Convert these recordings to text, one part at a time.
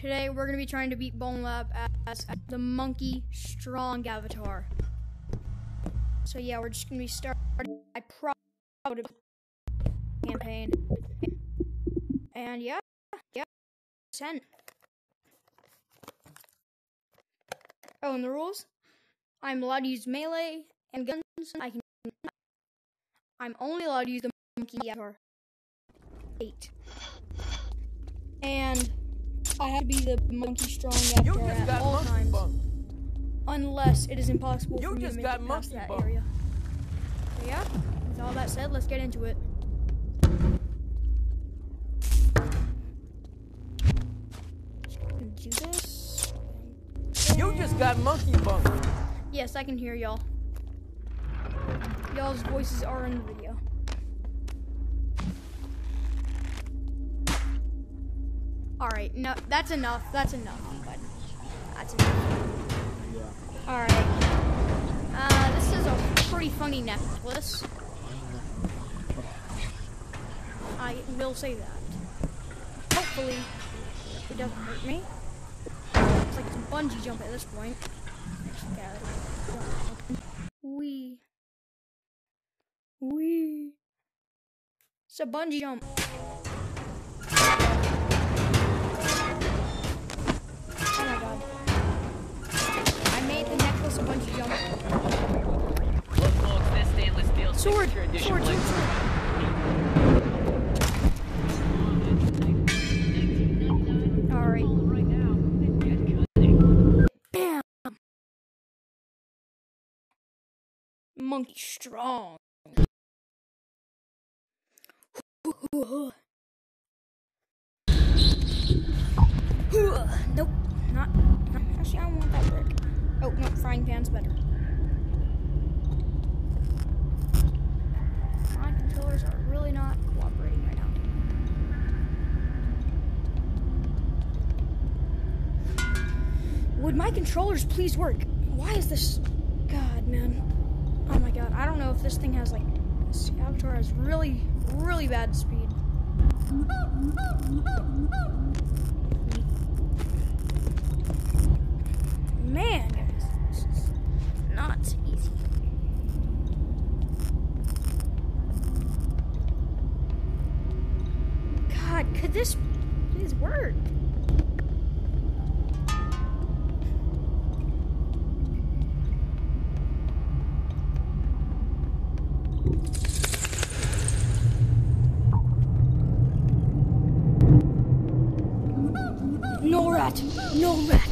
Today we're gonna be trying to beat Bonelab as, as the Monkey Strong Avatar. So yeah, we're just gonna be starting. I probably campaign, and yeah, yeah, send. Oh, and the rules: I'm allowed to use melee and guns. I can. I'm only allowed to use the Monkey Avatar. Eight. And I have to be the monkey strong just at all monkey times, bump. unless it is impossible You for me to just make got it past monkey that area. So yeah, with all that said, let's get into it. Do this. You just got monkey bump. Yes, I can hear y'all. Y'all's voices are in video. Alright, no, that's enough. That's enough, but that's enough. Alright. Uh, this is a pretty funny necklace. I will say that. Hopefully, it doesn't hurt me. It's like a bungee jump at this point. Wee. Wee. It's a bungee jump. A folks, this stainless steel Sword! Sword! Monkey strong. Nope, not, not. Actually, I want that brick. Oh, no, frying pan's better. My controllers are really not cooperating right now. Would my controllers please work? Why is this? God, man. Oh my god. I don't know if this thing has like. This avatar has really, really bad speed. No rat! No rat!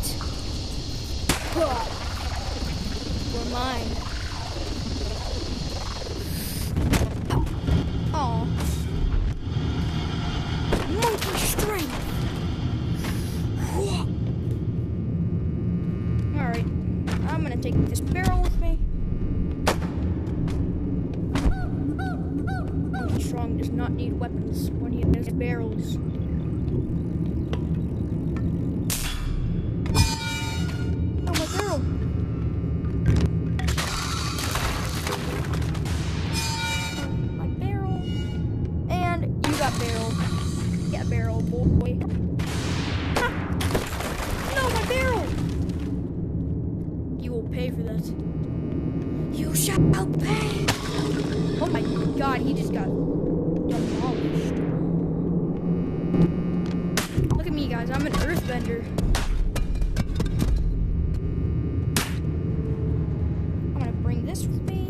Barrels. Oh, my barrel! My barrel. And you got barrel. Get barrel, boy. No, my barrel! You will pay for that. You shall pay! Oh my god, he just got an. I'm gonna bring this with me.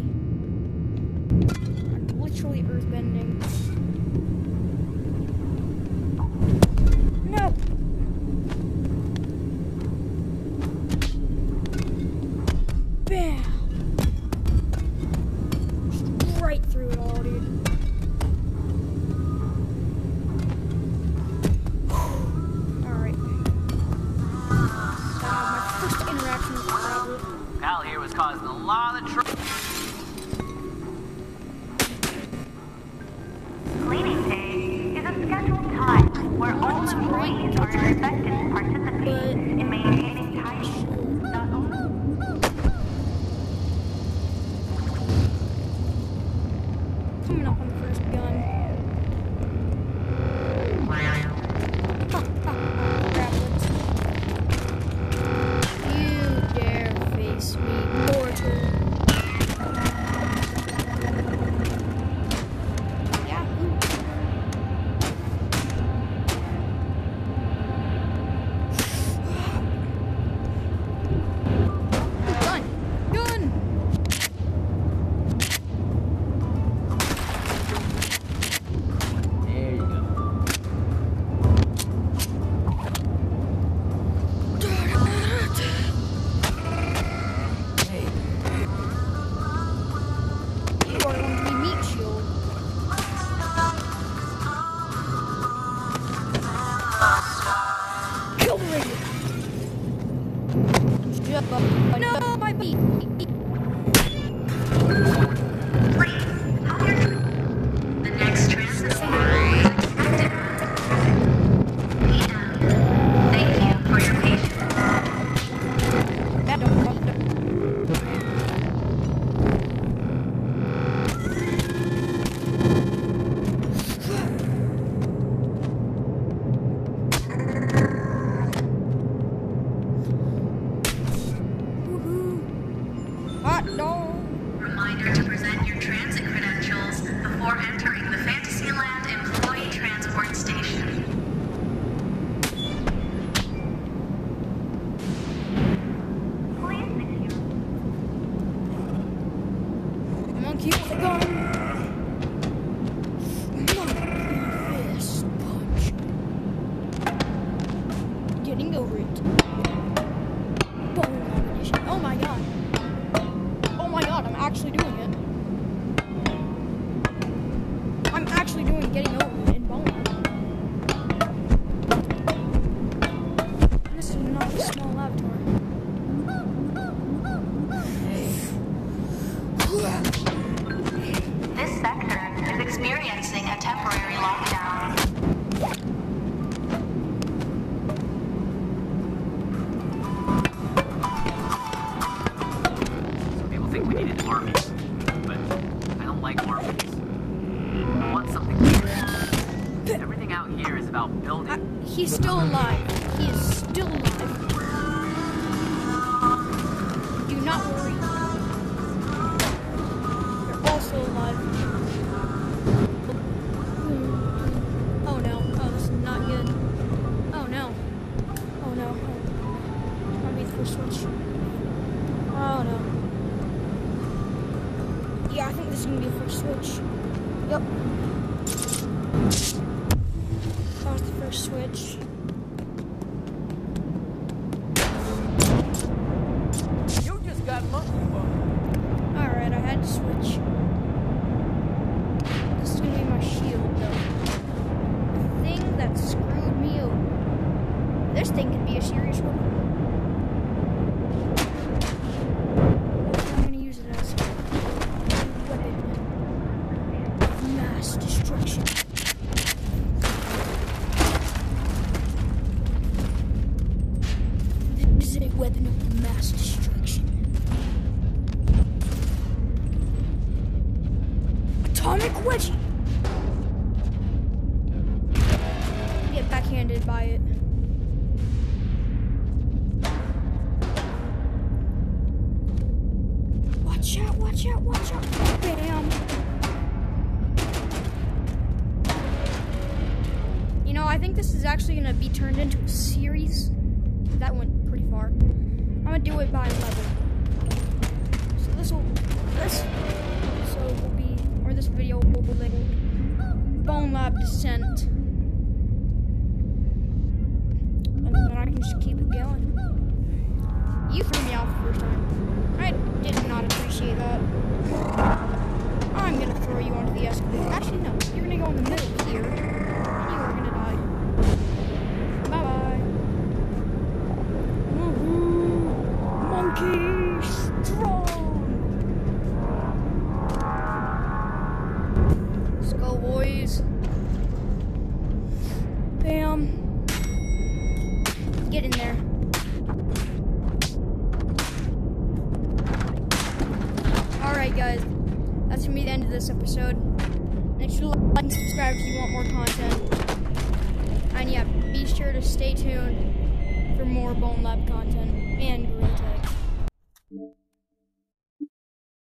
I'm literally earthbending. All employees are expected to participate Hot dog. Reminder to present your transit credentials before entering the Fantasyland Employee Transport Station. Please secure. Monkey a gun. Switch. Yep. Was the first switch. You just got monkey. Alright, I had to switch. This is gonna be my shield, though. The thing that screwed me over. This thing could be a serious weapon. I'm gonna use it as a weapon of mass destruction. This is a weapon of mass destruction. Atomic Wedgie! Get backhanded by it. Watch out, watch out, watch out. Bam! You know, I think this is actually gonna be turned into a series. That went pretty far. I'm gonna do it by level. So this will, this, so will be, or this video will be labeled Bonelab Descent. And then I can just keep it going. You threw me off the first time. I did not appreciate that. I'm gonna throw you onto the escalator. Actually, no. You're gonna go in the middle here. that's gonna be the end of this episode. Make sure to like and subscribe if you want more content. And yeah, be sure to stay tuned for more Bonelab content and Green Tech.